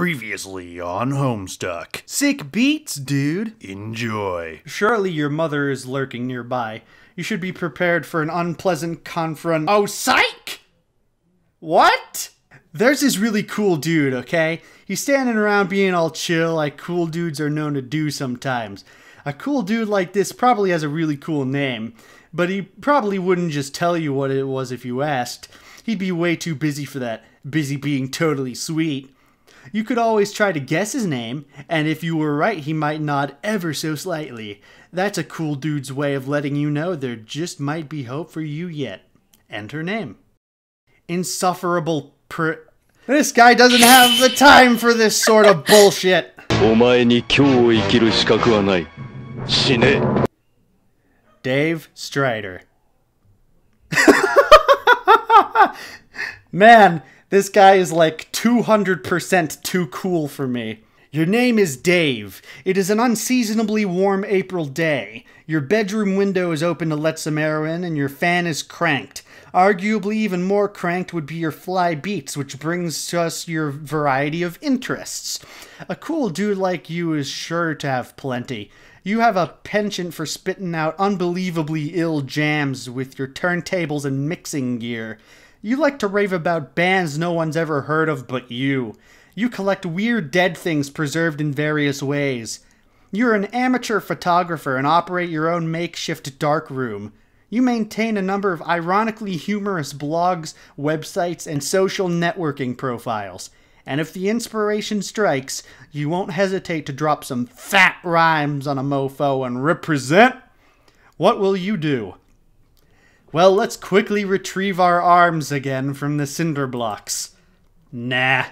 Previously on Homestuck. Sick beats, dude. Enjoy. Surely your mother is lurking nearby. You should be prepared for an unpleasant confront. Oh, psych! What? There's this really cool dude, okay? He's standing around being all chill like cool dudes are known to do sometimes. A cool dude like this probably has a really cool name, but he probably wouldn't just tell you what it was if you asked. He'd be way too busy for that, busy being totally sweet. You could always try to guess his name, and if you were right, he might nod ever so slightly. That's a cool dude's way of letting you know there just might be hope for you yet. Enter name. Insufferable per. This guy doesn't have the time for this sort of bullshit! Dave Strider. Man, this guy is like 200% too cool for me. Your name is Dave. It is an unseasonably warm April day. Your bedroom window is open to let some air in, and your fan is cranked. Arguably, even more cranked would be your fly beats, which brings to us your variety of interests. A cool dude like you is sure to have plenty. You have a penchant for spitting out unbelievably ill jams with your turntables and mixing gear. You like to rave about bands no one's ever heard of but you. You collect weird dead things preserved in various ways. You're an amateur photographer and operate your own makeshift darkroom. You maintain a number of ironically humorous blogs, websites, and social networking profiles. And if the inspiration strikes, you won't hesitate to drop some fat rhymes on a mofo and represent. What will you do? Well, let's quickly retrieve our arms again from the cinder blocks. Nah.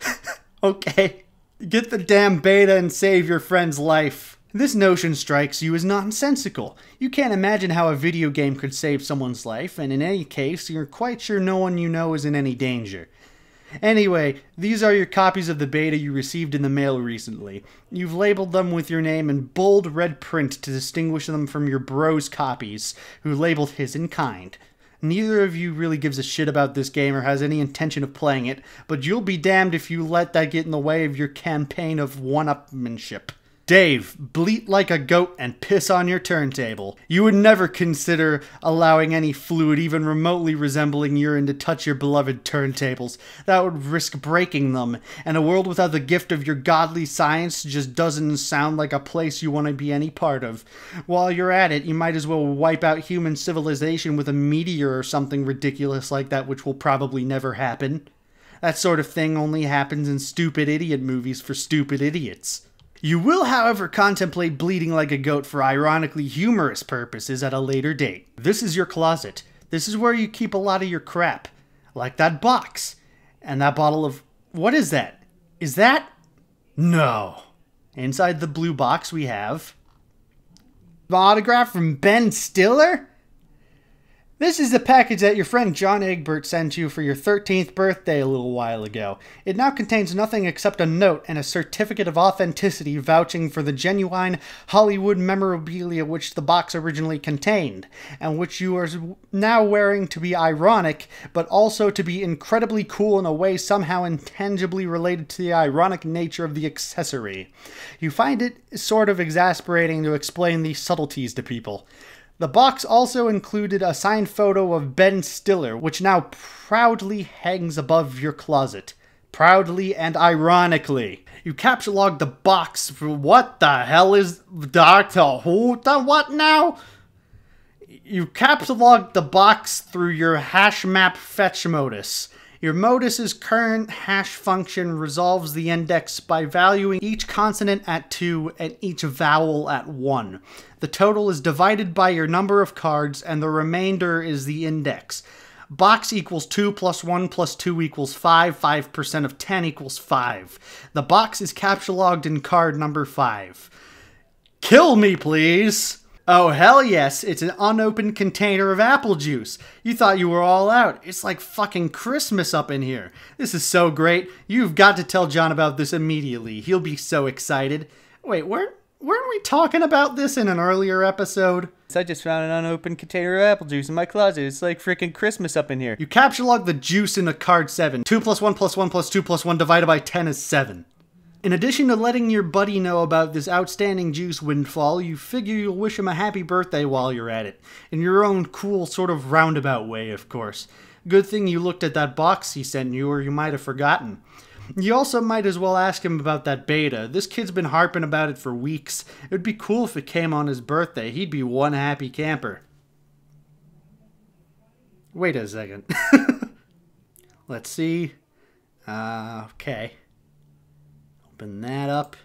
okay. Get the damn beta and save your friend's life. This notion strikes you as nonsensical. You can't imagine how a video game could save someone's life, and in any case, you're quite sure no one you know is in any danger. Anyway, these are your copies of the beta you received in the mail recently. You've labeled them with your name in bold red print to distinguish them from your bro's copies, who labeled his in kind. Neither of you really gives a shit about this game or has any intention of playing it, but you'll be damned if you let that get in the way of your campaign of one-upmanship. Dave, bleat like a goat and piss on your turntable. You would never consider allowing any fluid even remotely resembling urine to touch your beloved turntables. That would risk breaking them, and a world without the gift of your godly science just doesn't sound like a place you want to be any part of. While you're at it, you might as well wipe out human civilization with a meteor or something ridiculous like that, which will probably never happen. That sort of thing only happens in stupid idiot movies for stupid idiots. You will, however, contemplate bleeding like a goat for ironically humorous purposes at a later date. This is your closet. This is where you keep a lot of your crap. Like that box. And that bottle of. What is that? Is that. No. Inside the blue box, we have. The autograph from Ben Stiller? This is the package that your friend John Egbert sent you for your 13th birthday a little while ago. It now contains nothing except a note and a certificate of authenticity vouching for the genuine Hollywood memorabilia which the box originally contained, and which you are now wearing to be ironic, but also to be incredibly cool in a way somehow intangibly related to the ironic nature of the accessory. You find it sort of exasperating to explain these subtleties to people. The box also included a signed photo of Ben Stiller, which now proudly hangs above your closet. Proudly and ironically. You captchalogued the box for what the hell is Doctor Who? The what now? You capsuloged the box through your hash map fetch modus. Your modus's current hash function resolves the index by valuing each consonant at 2 and each vowel at 1. The total is divided by your number of cards, and the remainder is the index. Box equals 2 plus 1 plus 2 equals 5. 5% of 10 equals 5. The box is captchalogued in card number 5. Kill me, please! Oh, hell yes, it's an unopened container of apple juice. You thought you were all out. It's like fucking Christmas up in here. This is so great. You've got to tell John about this immediately. He'll be so excited. Wait, where weren't we talking about this in an earlier episode? I just found an unopened container of apple juice in my closet. It's like freaking Christmas up in here. You captchalogue the juice in a card 7. 2 plus 1 plus 1 plus 2 plus 1 divided by 10 is 7. In addition to letting your buddy know about this outstanding juice windfall, you figure you'll wish him a happy birthday while you're at it. In your own cool, sort of roundabout way, of course. Good thing you looked at that box he sent you, or you might have forgotten. You also might as well ask him about that beta. This kid's been harping about it for weeks. It would be cool if it came on his birthday. He'd be one happy camper. Wait a second. Let's see. Uh, okay. Open that up.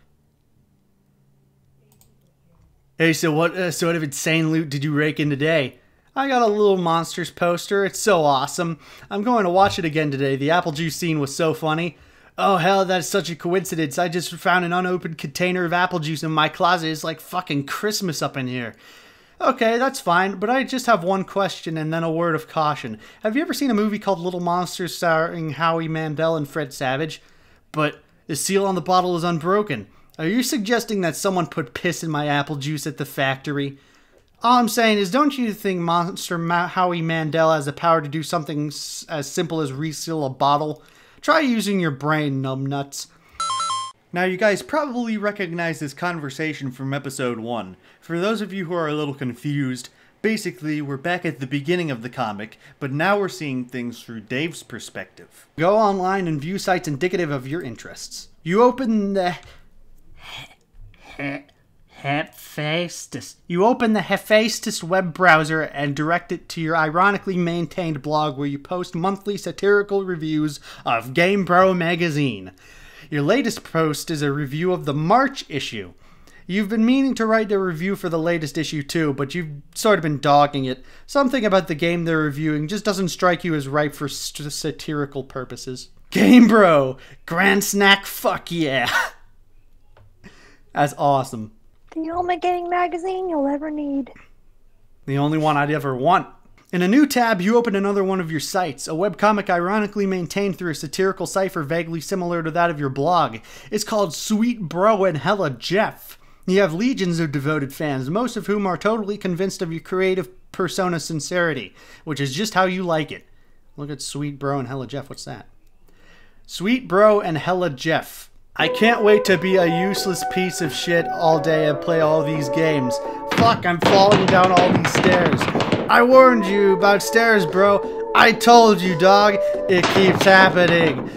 Hey, so what uh, sort of insane loot did you rake in today? I got a little monsters poster. It's so awesome. I'm going to watch it again today. The apple juice scene was so funny. Oh hell, that's such a coincidence. I just found an unopened container of apple juice in my closet. It's like fucking Christmas up in here. Okay, that's fine, but I just have one question and then a word of caution. Have you ever seen a movie called Little Monsters starring Howie Mandel and Fred Savage? But the seal on the bottle is unbroken. Are you suggesting that someone put piss in my apple juice at the factory? All I'm saying is, don't you think Monster Ma- Howie Mandel has the power to do something as simple as reseal a bottle? Try using your brain, numbnuts. Now, you guys probably recognize this conversation from episode 1. For those of you who are a little confused, basically, we're back at the beginning of the comic, but now we're seeing things through Dave's perspective. Go online and view sites indicative of your interests. You open the. Hephaestus. You open the Hephaestus web browser and direct it to your ironically maintained blog where you post monthly satirical reviews of GameBro magazine. Your latest post is a review of the March issue. You've been meaning to write a review for the latest issue too, but you've sort of been dogging it. Something about the game they're reviewing just doesn't strike you as ripe for st- satirical purposes. Game Bro! Grand Snack, fuck yeah! That's awesome. The only gaming magazine you'll ever need. The only one I'd ever want. In a new tab, you open another one of your sites, a webcomic ironically maintained through a satirical cipher vaguely similar to that of your blog. It's called Sweet Bro and Hella Jeff. You have legions of devoted fans, most of whom are totally convinced of your creative persona sincerity, which is just how you like it. Look at Sweet Bro and Hella Jeff. What's that? Sweet Bro and Hella Jeff. I can't wait to be a useless piece of shit all day and play all these games. Fuck, I'm falling down all these stairs. I warned you about stairs, bro. I told you, dog. It keeps happening.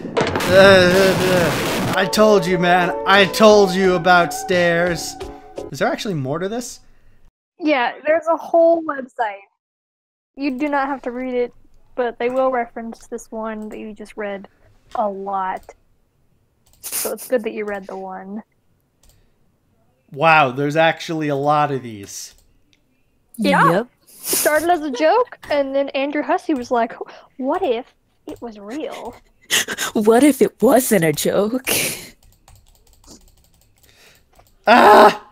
I told you, man. I told you about stairs. Is there actually more to this? Yeah, there's a whole website. You do not have to read it, but they will reference this one that you just read a lot. So it's good that you read the one. Wow, there's actually a lot of these. Yeah. Yep. Started as a joke, and then Andrew Hussie was like, "What if it was real?" What if it wasn't a joke? Ah!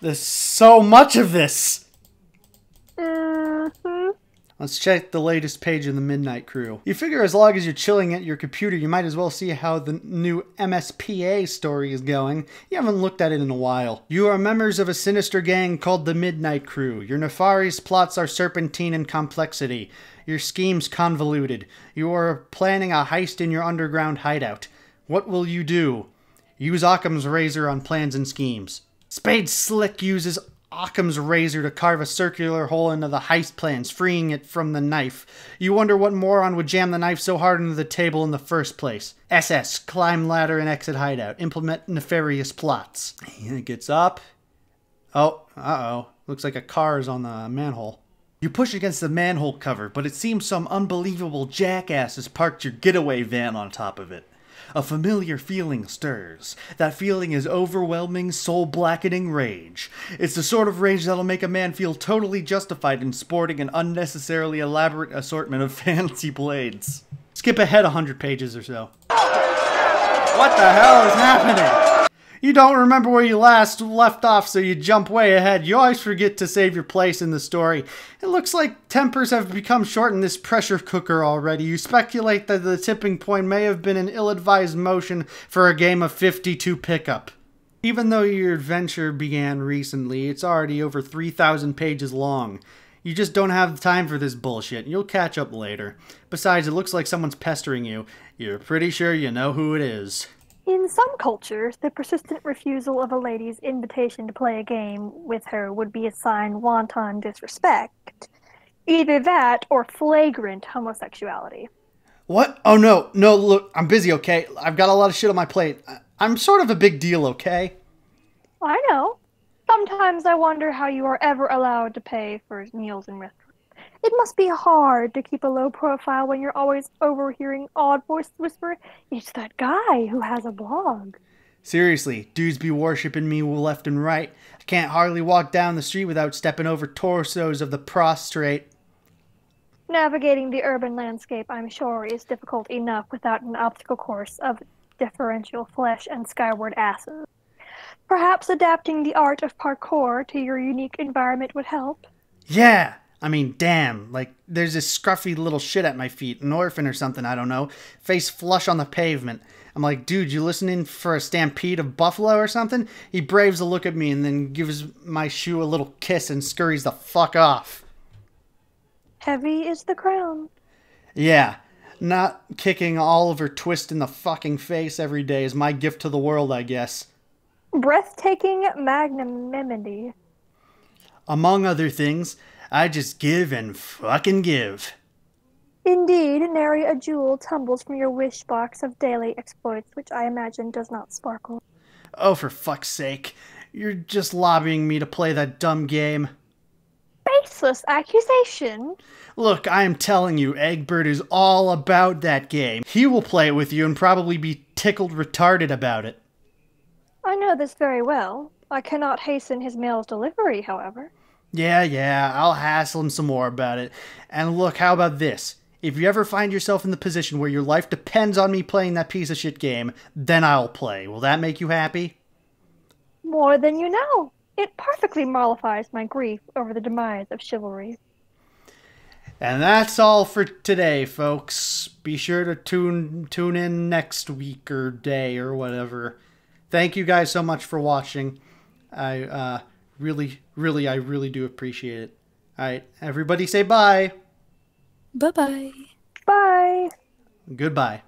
There's so much of this. Let's check the latest page of the Midnight Crew. You figure as long as you're chilling at your computer, you might as well see how the new MSPA story is going. You haven't looked at it in a while. You are members of a sinister gang called the Midnight Crew. Your nefarious plots are serpentine in complexity. Your schemes convoluted. You are planning a heist in your underground hideout. What will you do? Use Occam's razor on plans and schemes. Spade Slick uses Occam's razor to carve a circular hole into the heist plans, freeing it from the knife. You wonder what moron would jam the knife so hard into the table in the first place. SS, climb ladder and exit hideout. Implement nefarious plots. It gets up. Oh, uh oh. Looks like a car is on the manhole. You push against the manhole cover, but it seems some unbelievable jackass has parked your getaway van on top of it. A familiar feeling stirs. That feeling is overwhelming, soul blackening rage. It's the sort of rage that'll make a man feel totally justified in sporting an unnecessarily elaborate assortment of fancy blades. Skip ahead a hundred pages or so. What the hell is happening? You don't remember where you last left off, so you jump way ahead. You always forget to save your place in the story. It looks like tempers have become short in this pressure cooker already. You speculate that the tipping point may have been an ill advised motion for a game of 52 pickup. Even though your adventure began recently, it's already over 3,000 pages long. You just don't have the time for this bullshit. You'll catch up later. Besides, it looks like someone's pestering you. You're pretty sure you know who it is. In some cultures, the persistent refusal of a lady's invitation to play a game with her would be a sign wanton disrespect. Either that or flagrant homosexuality. What? Oh no, no, look, I'm busy, okay? I've got a lot of shit on my plate. I'm sort of a big deal, okay? I know. Sometimes I wonder how you are ever allowed to pay for meals in restaurants. It must be hard to keep a low profile when you're always overhearing odd voices whisper, It's that guy who has a blog. Seriously, dudes be worshipping me left and right. I can't hardly walk down the street without stepping over torsos of the prostrate. Navigating the urban landscape, I'm sure, is difficult enough without an obstacle course of differential flesh and skyward asses. Perhaps adapting the art of parkour to your unique environment would help. Yeah, I mean, damn. Like, there's this scruffy little shit at my feet, an orphan or something, I don't know, face flush on the pavement. I'm like, dude, you listening for a stampede of buffalo or something? He braves a look at me and then gives my shoe a little kiss and scurries the fuck off. Heavy is the crown. Yeah, not kicking Oliver Twist in the fucking face every day is my gift to the world, I guess. Breathtaking magnanimity. Among other things, I just give and fucking give. Indeed, nary a jewel tumbles from your wish box of daily exploits, which I imagine does not sparkle. Oh, for fuck's sake. You're just lobbying me to play that dumb game. Baseless accusation. Look, I am telling you, Egbert is all about that game. He will play it with you and probably be tickled retarded about it. I know this very well. I cannot hasten his mail's delivery, however. Yeah, yeah, I'll hassle him some more about it. And look, how about this? If you ever find yourself in the position where your life depends on me playing that piece of shit game, then I'll play. Will that make you happy? More than you know. It perfectly mollifies my grief over the demise of chivalry. And that's all for today, folks. Be sure to tune tune in next week or day or whatever. Thank you guys so much for watching. I uh, really, really, I really do appreciate it. All right, everybody say bye. Bye bye. Bye. Goodbye.